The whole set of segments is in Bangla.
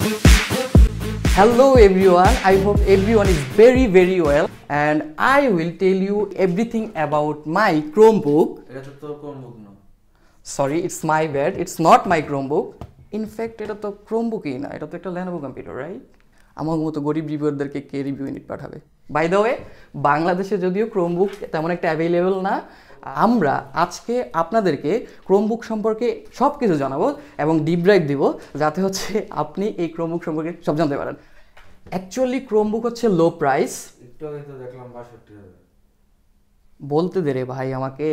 Hello everyone, I hope everyone is very very well and I will tell you everything about my Chromebook. Sorry, it's my bad. It's not my Chromebook. In fact, এটা তো Chromebookই না এটা তো একটা Lenovo কম্পিউটার রাইট আমার মতো গরিব রিভিউয়ারদেরকে কে রিভিউ ইউনিট পাঠাবে বাই দ্য ওয়ে বাংলাদেশে যদিও ক্রোমবুক তেমন একটা অ্যাভেলেবল না আমরা আজকে আপনাদেরকে ক্রোমবুক সম্পর্কে সব কিছু জানাব এবং ডিপ ড্রাইভ দিব যাতে হচ্ছে আপনি এই ক্রোমবুক সম্পর্কে সব জানতে পারেন। অ্যাকচুয়ালি ক্রোমবুক হচ্ছে লো প্রাইস দেখলাম বলতে দে রে ভাই আমাকে।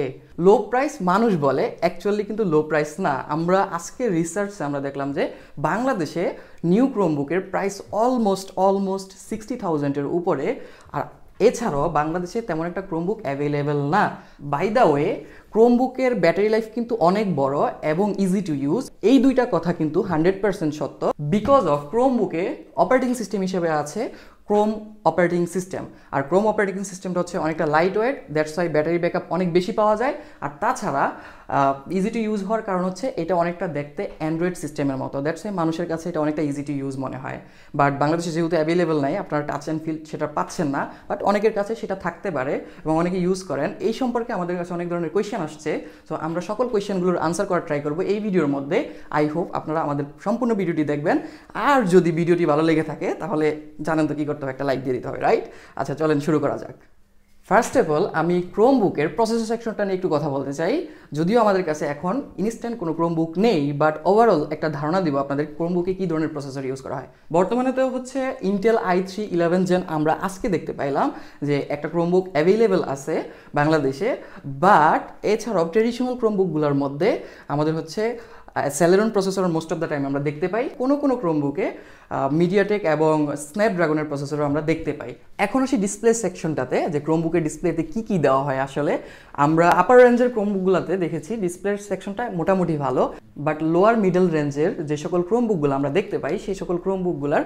লো প্রাইস মানুষ বলে অ্যাকচুয়ালি কিন্তু লো প্রাইস না। আমরা আজকে রিসার্চে আমরা দেখলাম যে বাংলাদেশে নিউ ক্রোমবুকের প্রাইস অলমোস্ট অলমোস্ট সিক্সটি থাউজেন্ডের উপরে। আর এছাড়াও বাংলাদেশে তেমন একটা ক্রোমবুক অ্যাভেলেবেল না। বাই দ্য ওয়ে ক্রোমবুকের ব্যাটারি লাইফ কিন্তু অনেক বড় এবং ইজি টু ইউজ এই দুইটা কথা কিন্তু হান্ড্রেড পার্সেন্ট সত্য। বিকজ অফ ক্রোমবুকে অপারেটিং সিস্টেম হিসেবে আছে ক্রোম অপারেটিং সিস্টেম আর ক্রোম অপারেটিং সিস্টেমটা হচ্ছে অনেকটা lightweight that's why battery backup অনেক বেশি পাওয়া যায়। আর তাছাড়া ইজি টু ইউজ হওয়ার কারণ হচ্ছে এটা অনেকটা দেখতে অ্যান্ড্রয়েড সিস্টেমের মতো। দ্যাটস ওয়াই মানুষের কাছে এটা অনেকটা ইজি টু ইউজ মনে হয়। বাট বাংলাদেশে যেহেতু অ্যাভেলেবেল নাই, আপনার টাচ অ্যান্ড ফিল সেটা পাচ্ছেন না। বাট অনেকের কাছে সেটা থাকতে পারে এবং অনেকে ইউজ করেন। এই সম্পর্কে আমাদের কাছে অনেক ধরনের কোয়েশ্চেন আসছে। তো আমরা সকল কোয়েশ্চেনগুলোর আনসার করার ট্রাই করব এই ভিডিওর মধ্যে। আই হোপ আপনারা আমাদের সম্পূর্ণ ভিডিওটি দেখবেন। আর যদি ভিডিওটি ভালো লেগে থাকে, তাহলে জানেন তো কী করতে হবে, একটা লাইক দিয়ে দিতে হবে রাইট আচ্ছা চলেন শুরু করা যাক। ফার্স্ট অফ অল আমি ক্রোম বুকের প্রসেসর সেকশনটা নিয়ে একটু কথা বলতে চাই। যদিও আমাদের কাছে এখন ইনস্ট্যান্ট কোনো ক্রোম বুক নেই বাট ওভারঅল একটা ধারণা দিব আপনাদের ক্রোম বুকে কী ধরনের প্রসেসর ইউজ করা হয়। বর্তমানে তো হচ্ছে Intel I three eleven gen আমরা আজকে দেখতে পাইলাম যে একটা ক্রোম বুক অ্যাভেলেবেল আছে বাংলাদেশে বাট এছাড়াও ট্রেডিশনাল ক্রোম বুকগুলোর মধ্যে আমাদের হচ্ছে Celeron processor most of the time আমরা দেখতে পাই। কোনো কোনো ক্রোমবুকে মিডিয়াটেক এবং স্ন্যাপড্রাগনের প্রসেসরও আমরা দেখতে পাই। এখন আসি ডিসপ্লে সেকশনটাতে যে ক্রোমবুকের ডিসপ্লেতে কী কী দেওয়া হয় আসলে। আমরা আপার রেঞ্জের ক্রোমবুকগুলোতে দেখেছি ডিসপ্লে সেকশনটা মোটামুটি ভালো বাট লোয়ার মিডল রেঞ্জের যে সকল ক্রোমবুকগুলো আমরা দেখতে পাই সেই সকল ক্রোমবুকগুলোর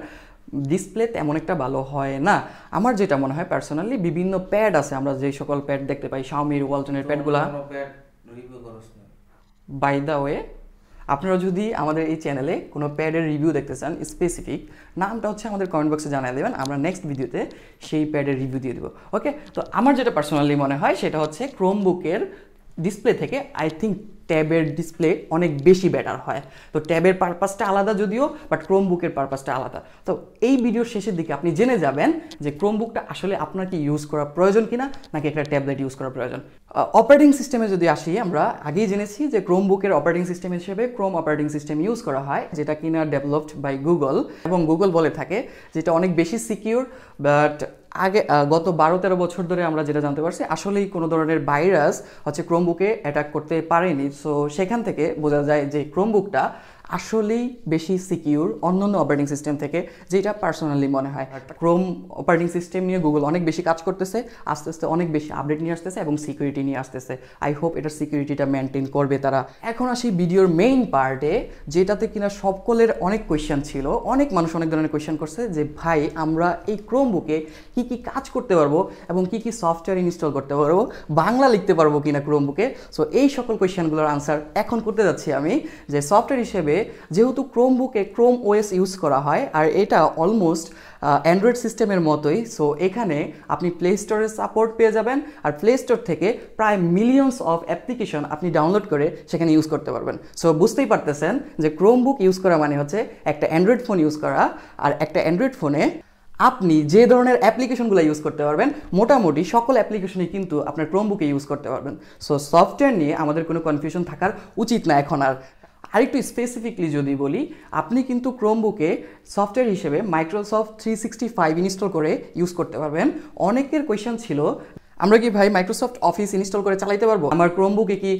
ডিসপ্লে তেমন একটা ভালো হয় না। আমার যেটা মনে হয় পার্সোনালি বিভিন্ন প্যাড আছে আমরা যে সকল প্যাড দেখতে পাই শাওমির ওয়ালটনের প্যাডগুলা বাই দ্য ওয়ে আপনারা যদি আমাদের এই চ্যানেলে কোনো প্যাডের রিভিউ দেখতে চান স্পেসিফিক নামটা হচ্ছে আমাদের কমেন্ট বক্সে জানিয়ে দেবেন, আমরা নেক্সট ভিডিওতে সেই প্যাডের রিভিউ দিয়ে দেবো। ওকে তো আমার যেটা পার্সোনালি মনে হয়, সেটা হচ্ছে ক্রোমবুকের ডিসপ্লে থেকে আই থিঙ্ক ট্যাবের ডিসপ্লে অনেক বেশি বেটার হয়। তো ট্যাবের পারপাসটা আলাদা যদিও বাট ক্রোমবুকের পারপাসটা আলাদা। তো এই ভিডিওর শেষের দিকে আপনি জেনে যাবেন যে ক্রোমবুকটা আসলে আপনার কি ইউজ করা প্রয়োজন কিনা, নাকি একটা ট্যাবলেট ইউজ করা প্রয়োজন। অপারেটিং সিস্টেমে যদি আসি, আমরা আগেই জেনেছি যে ক্রোমবুকের অপারেটিং সিস্টেম হিসেবে ক্রোম অপারেটিং সিস্টেম ইউজ করা হয়, যেটা কিনা ডেভেলপড বাই গুগল এবং গুগল বলে থাকে যেটা অনেক বেশি সিকিউর বাট আগে গত বারো তেরো বছর ধরে আমরা যেটা জানতে পারছি, আসলেই কোনো ধরনের ভাইরাস হচ্ছে ক্রোমবুকে অ্যাটাক করতে পারেনি। সো সেখান থেকে বোঝা যায় যে ক্রোমবুকটা আসলেই বেশি সিকিউর অন্যান্য অপারেটিং সিস্টেম থেকে যেটা পার্সোনালি মনে হয়। ক্রোম অপারেটিং সিস্টেম নিয়ে গুগল অনেক বেশি কাজ করতেছে আস্তে আস্তে অনেক বেশি আপডেট নিয়ে আসতেছে এবং সিকিউরিটি নিয়ে আসতেছে। আই হোপ এটার সিকিউরিটিটা মেনটেন করবে তারা। এখন আসি ভিডিওর মেইন পার্টে যেটাতে কিনা সকলের অনেক কোয়েশ্চেন ছিল। অনেক মানুষ অনেক ধরনের কোয়েশ্চেন করছে যে ভাই আমরা এই ক্রোম বুকে কী কী কাজ করতে পারব এবং কী কী সফটওয়্যার ইনস্টল করতে পারব? বাংলা লিখতে পারব কিনা ক্রোম বুকে সো এই সকল কোয়েশ্চেনগুলোর আনসার এখন করতে যাচ্ছি আমি যে সফটওয়্যার হিসেবে যেহেতু ক্রোম বুকে ক্রোম ওএস ইউজ করা হয়, আর এটা অলমোস্ট অ্যান্ড্রয়েড সিস্টেমের মতোই সো এখানে আপনি প্লে স্টোরের সাপোর্ট পেয়ে যাবেন, আর প্লে স্টোর থেকে প্রায় মিলিয়নস অফ অ্যাপ্লিকেশন আপনি ডাউনলোড করে সেখানে ইউজ করতে পারবেন। সো বুঝতেই পারতেছেন যে ক্রোম বুক ইউজ করা মানে হচ্ছে একটা অ্যান্ড্রয়েড ফোন ইউজ করা, আর একটা অ্যান্ড্রয়েড ফোনে আপনি যে ধরনের অ্যাপ্লিকেশনগুলো ইউজ করতে পারবেন, মোটামুটি সকল অ্যাপ্লিকেশনই কিন্তু আপনার ক্রোমবুকে ইউজ করতে পারবেন। সো সফটওয়্যার নিয়ে আমাদের কোনো কনফিউশন থাকার উচিত না এখন আর। আরেকটু স্পেসিফিকলি যদি বলি, আপনি কিন্তু ক্রোমবুকে সফটওয়্যার হিসেবে Microsoft three sixty five install করে ইউজ করতে পারবেন। অনেকের কোয়েশ্চেন ছিল, আমরা কি ভাই মাইক্রোসফট অফিস ইনস্টল করে চালাইতে পারব? আমার ক্রোমবুকে কি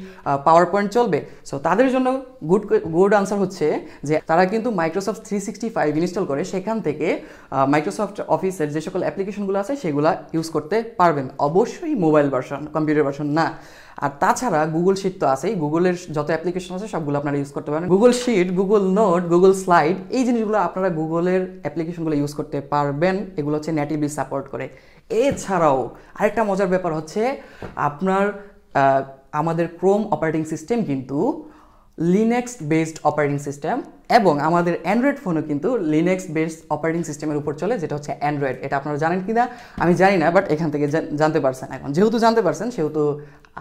পাওয়ার পয়েন্ট চলবে? সো তাদের জন্য গুড গুড আনসার হচ্ছে যে, তারা কিন্তু Microsoft three sixty five install করে, সেখান থেকে মাইক্রোসফট অফিসের যে সকল অ্যাপ্লিকেশনগুলো আছে, সেগুলো ইউজ করতে পারবেন। অবশ্যই মোবাইল ভার্সন কম্পিউটার ভার্সন না। আর তাছাড়া গুগল শিট তো আছেই। গুগলের যত অ্যাপ্লিকেশন আছে, সবগুলো আপনারা ইউজ করতে পারেন। Google sheet Google note Google slide এই জিনিসগুলো আপনারা গুগলের অ্যাপ্লিকেশনগুলো ইউজ করতে পারবেন। এগুলো হচ্ছে নেটিভলি সাপোর্ট করে। এছাড়াও আরেকটা মজার ব্যাপার হচ্ছে, আপনার আমাদের ক্রোম অপারেটিং সিস্টেম কিন্তু লিনাক্স বেসড অপারেটিং সিস্টেম এবং আমাদের অ্যান্ড্রয়েড ফোনও কিন্তু লিনেক্স বেসড অপারেটিং সিস্টেমের উপর চলে, যেটা হচ্ছে অ্যান্ড্রয়েড এটা আপনারা জানেন কি না আমি জানি না বাট এখান থেকে জানতে পারছেন এখন। যেহেতু জানতে পারছেন, সেহেতু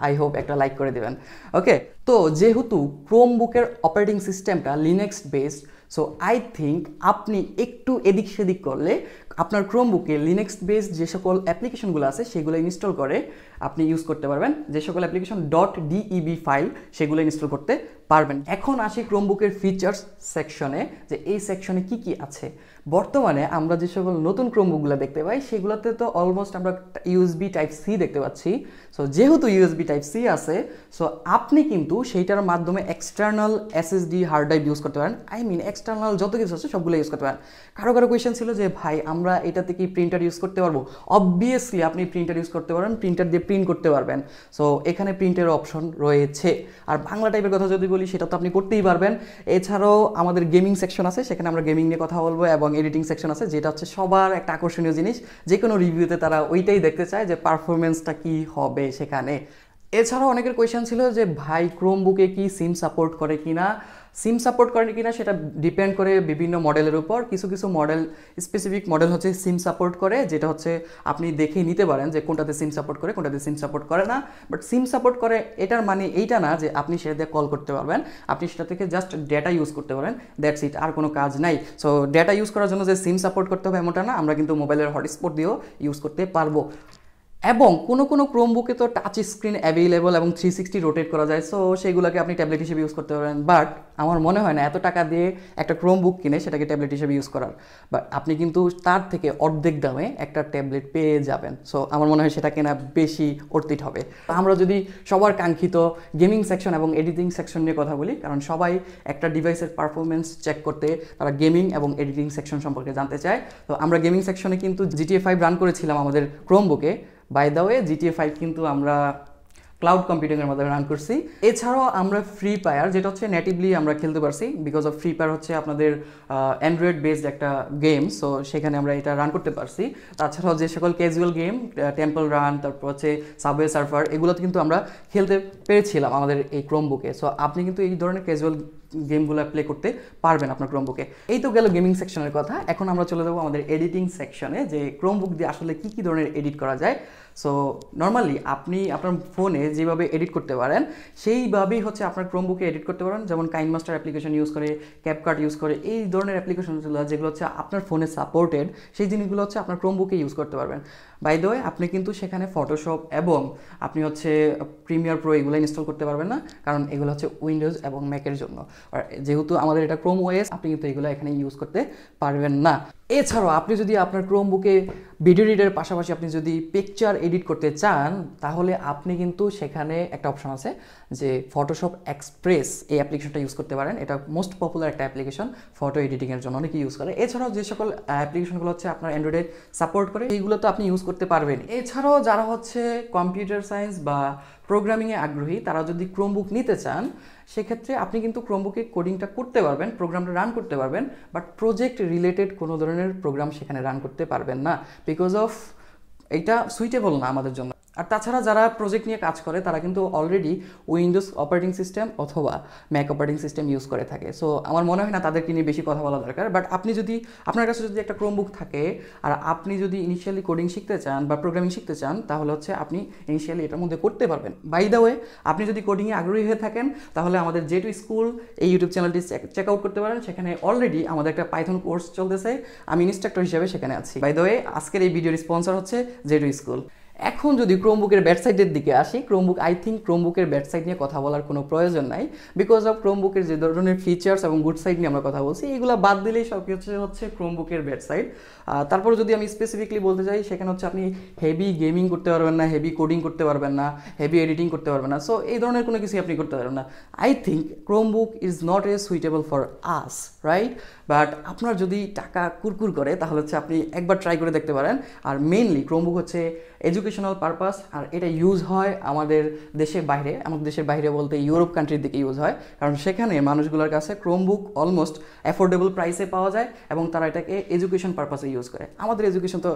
আই হোপ একটা লাইক করে দেবেন। ওকে তো যেহেতু ক্রোম বুকের অপারেটিং সিস্টেমটা Linux based so I think আপনি একটু এদিক সেদিক করলে আপনার ক্রোমবুকে লিনেক্স বেস যে সকল অ্যাপ্লিকেশনগুলো আছে, সেগুলো ইনস্টল করে আপনি ইউজ করতে পারবেন। যে সকল অ্যাপ্লিকেশন. ডট ডিইবি ফাইল সেগুলো ইনস্টল করতে পারবেন। এখন আসি ক্রোমবুকের ফিচার্স সেকশনে যে এই সেকশনে কি কি আছে। বর্তমানে আমরা যে সকল নতুন ক্রোমবুকগুলো দেখতে পাই, সেগুলোতে তো অলমোস্ট আমরা ইউএসবি টাইপ সি দেখতে পাচ্ছি। সো যেহেতু ইউএসবি টাইপ সি আছে সো আপনি কিন্তু সেইটার মাধ্যমে external SSD hard drive use করতে পারেন। আই মিন এক্সটার্নাল যত কিছু আছে সবগুলো ইউজ করতে পারেন। কারও কারও কোয়েশ্চেন ছিল যে, ভাই, আমরা এটাতে কি প্রিন্টার ইউজ করতে পারব? অবভিয়াসলি আপনি প্রিন্টার ইউজ করতে পারেন প্রিন্টার দিয়ে প্রিন্ট করতে পারবেন। সো এখানে প্রিন্টের অপশন রয়েছে। আর বাংলা টাইপের কথা যদি বলি, সেটা তো আপনি করতেই পারবেন। এছাড়াও আমাদের গেমিং সেকশন আছে, সেখানে আমরা গেমিং নিয়ে কথা বলব এবং এডিটিং সেকশন আছে, যেটা হচ্ছে সবার একটা আকর্ষণীয় জিনিস। যে কোনো রিভিউতে তারা ওইটাই দেখতে চায় যে পারফরমেন্সটা কি হবে সেখানে। এছাড়াও অনেকের কোয়েশ্চেন ছিল যে, ভাই ক্রোম বুকে কি সিম সাপোর্ট করে কি না সিম সাপোর্ট করে কিনা সেটা ডিপেন্ড করে বিভিন্ন মডেলের উপর। কিছু কিছু মডেল স্পেসিফিক মডেল হচ্ছে সিম সাপোর্ট করে, যেটা হচ্ছে আপনি দেখে নিতে পারেন যে কোনটাতে সিম সাপোর্ট করে, কোনটাতে সিম সাপোর্ট করে না। বাট সিম সাপোর্ট করে, এটার মানে এইটা না যে আপনি সেটা দিয়ে কল করতে পারবেন। আপনি সেটা থেকে জাস্ট ডেটা ইউজ করতে পারেন। দ্যাটস ইট আর কোনো কাজ নাই। সো ডেটা ইউজ করার জন্য যে সিম সাপোর্ট করতে হবে এমনটা না, আমরা কিন্তু মোবাইলের হটস্পট দিয়েও ইউজ করতে পারব। এবং কোনো কোনো ক্রোমবুকে তো টাচ স্ক্রিন অ্যাভেলেবল এবং থ্রি সিক্সটি রোটেট করা যায় সো সেগুলোকে আপনি ট্যাবলেট হিসেবে ইউজ করতে পারেন। বাট আমার মনে হয় না, এত টাকা দিয়ে একটা ক্রোমবুক কিনে সেটাকে ট্যাবলেট হিসেবে ইউজ করার। বাট আপনি কিন্তু তার থেকে অর্ধেক দামে একটা ট্যাবলেট পেয়ে যাবেন। সো আমার মনে হয় সেটা কেনা বেশি অর্থিত হবে। আমরা যদি সবার কাঙ্ক্ষিত গেমিং সেকশন এবং এডিটিং সেকশন নিয়ে কথা বলি, কারণ সবাই একটা ডিভাইসের পারফরমেন্স চেক করতে তারা গেমিং এবং এডিটিং সেকশন সম্পর্কে জানতে চায়। তো আমরা গেমিং সেকশনে কিন্তু জিটিএ ফাইভ রান করেছিলাম আমাদের ক্রোমবুকে by the way GTA five কিন্তু আমরা ক্লাউড কম্পিউটিংয়ের মাধ্যমে রান করছি। এছাড়াও আমরা ফ্রি ফায়ার যেটা হচ্ছে নেটিভলি আমরা খেলতে পারছি বিকজ অফ ফ্রি ফায়ার হচ্ছে আপনাদের অ্যান্ড্রয়েড বেসড একটা গেম সো সেখানে আমরা এটা রান করতে পারছি। তাছাড়াও যে সকল ক্যাজুয়াল গেম টেম্পল রান তারপর হচ্ছে সাবওয়ে সার্ফার এগুলোতে কিন্তু আমরা খেলতে পেরেছিলাম আমাদের এই ক্রোমবুকে সো আপনি কিন্তু এই ধরনের ক্যাজুয়াল গেমগুলো প্লে করতে পারবেন আপনার ক্রোমবুকে এই তো গেল গেমিং সেকশনের কথা। এখন আমরা চলে যাব আমাদের এডিটিং সেকশনে যে ক্রোমবুক দিয়ে আসলে কি কি ধরনের এডিট করা যায়। সো নর্মালি আপনি আপনার ফোনে যেভাবে এডিট করতে পারেন, সেইভাবেই হচ্ছে আপনার ক্রোমবুকে এডিট করতে পারেন। যেমন কাইন মাস্টার অ্যাপ্লিকেশন ইউজ করে ক্যাপকার্ট ইউজ করে, এই ধরনের অ্যাপ্লিকেশনগুলো যেগুলো হচ্ছে আপনার ফোনে সাপোর্টেড সেই জিনিসগুলো হচ্ছে আপনার ক্রোমবুকে ইউজ করতে পারবেন। বাই দ্য আপনি কিন্তু সেখানে ফটোশপ এবং আপনি হচ্ছে প্রিমিয়ার প্রো এগুলো ইনস্টল করতে পারবেন না, কারণ এগুলো হচ্ছে উইন্ডোজ এবং ম্যাকের জন্য। যেহেতু আমাদের এটা ক্রোম ওয়েস আপনি কিন্তু এগুলো এখানে ইউজ করতে পারবেন না। এছাড়াও, আপনি যদি আপনার ক্রোম বুকে ভিডিও এডিটের পাশাপাশি আপনি যদি পিকচার এডিট করতে চান, তাহলে আপনি কিন্তু সেখানে একটা অপশন আছে যে ফটোশপ এক্সপ্রেস এই অ্যাপ্লিকেশনটা ইউজ করতে পারেন। এটা মোস্ট পপুলার একটা অ্যাপ্লিকেশন ফটো এডিটিংয়ের জন্য। অনেকে ইউজ করে। এছাড়াও যে সকল অ্যাপ্লিকেশনগুলো হচ্ছে আপনার অ্যান্ড্রয়েডে সাপোর্ট করে, এইগুলো তো আপনি ইউজ করতে পারবেন। এছাড়াও যারা হচ্ছে কম্পিউটার সায়েন্স বা প্রোগ্রামিংয়ে আগ্রহী, তারা যদি ক্রোমবুক নিতে চান, সেক্ষেত্রে আপনি কিন্তু ক্রোমবুকে কোডিংটা করতে পারবেন প্রোগ্রামটা রান করতে পারবেন বাট প্রজেক্ট রিলেটেড কোনো ধরনের প্রোগ্রাম সেখানে রান করতে পারবেন না। বিকজ অফ এটা সুইটেবল না আমাদের জন্য। আর তাছাড়া যারা প্রজেক্ট নিয়ে কাজ করে, তারা কিন্তু অলরেডি উইন্ডোজ অপারেটিং সিস্টেম অথবা ম্যাক অপারেটিং সিস্টেম ইউজ করে থাকে। সো আমার মনে হয় না তাদেরকে নিয়ে বেশি কথা বলা দরকার। বাট আপনি যদি, আপনার কাছে যদি একটা ক্রোমবুক থাকে, আর আপনি যদি ইনিশিয়ালি কোডিং শিখতে চান বা প্রোগ্রামিং শিখতে চান, তাহলে হচ্ছে আপনি ইনিশিয়ালি এটার মধ্যে করতে পারবেন। বাই দ্য ওয়ে আপনি যদি কোডিংয়ে আগ্রহী হয়ে থাকেন, তাহলে আমাদের জে টু স্কুল এই ইউটিউব চ্যানেলটি চেক আউট করতে পারেন। সেখানে অলরেডি আমাদের একটা পাইথন কোর্স চলতেছে। আমি ইনস্ট্রাক্টর হিসেবে সেখানে আছি। বাই দ্য ওয়ে আজকের এই ভিডিওর স্পন্সর হচ্ছে জে টু স্কুল এখন যদি ক্রোমবুকের ব্যাটসাইডের দিকে আসি ক্রোমবুক আই থিঙ্ক ক্রোমবুকের ব্যাটসাইড নিয়ে কথা বলার কোনো প্রয়োজন নাই। বিকজ অফ ক্রোমবুকের যে ধরনের ফিচার্স এবং গুড সাইড নিয়ে আমরা কথা বলছি, এগুলো বাদ দিলেই সব কিছু হচ্ছে ক্রোমবুকের ব্যাটসাইড তারপর যদি আমি স্পেসিফিকলি বলতে চাই, সেখানে হচ্ছে আপনি হেভি গেমিং করতে পারবেন না হেভি কোডিং করতে পারবেন না হেভি এডিটিং করতে পারবেন না। সো এই ধরনের কোনো কিছু আপনি করতে পারবেন না। I think Chromebook is not a suitable for us right but আপনার যদি টাকা কুরকুর করে, তাহলে হচ্ছে আপনি একবার ট্রাই করে দেখতে পারেন। আর মেইনলি ক্রোমবুক হচ্ছে এডুকেশনাল পারপাস আর এটা ইউজ হয় আমাদের দেশের বাইরে। আমাদের দেশের বাইরে বলতে ইউরোপ কান্ট্রির দিকে ইউজ হয়। কারণ সেখানে মানুষগুলোর কাছে ক্রোমবুক অলমোস্ট অ্যাফোর্ডেবল প্রাইসে পাওয়া যায় এবং তারা এটাকে এডুকেশন পারপাসে ইউজ করে। আমাদের এডুকেশন তো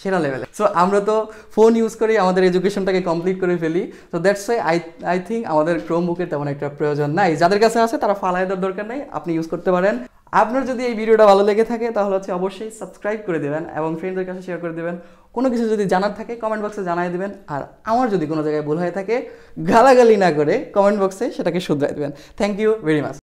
সেরা লেভেলে সো আমরা তো ফোন ইউজ করি, আমাদের এডুকেশনটাকে কমপ্লিট করে ফেলি। তো that's why I I think আমাদের ক্রোম বুকের তেমন একটা প্রয়োজন নাই। যাদের কাছে আছে, তারা ফালাই দেওয়ার দরকার নেই। আপনি ইউজ করতে পারেন। আপনার যদি এই ভিডিওটা ভালো লেগে থাকে, তাহলে হচ্ছে অবশ্যই সাবস্ক্রাইব করে দেবেন এবং ফ্রেন্ডদের কাছে শেয়ার করে দেবেন। কোনো কিছু যদি জানার থাকে কমেন্ট বক্সে জানাই দেবেন। আর আমার যদি কোনো জায়গায় ভুল হয়ে থাকে, গালাগালি না করে কমেন্ট বক্সে সেটাকে শুধরাই দেবেন। Thank you very much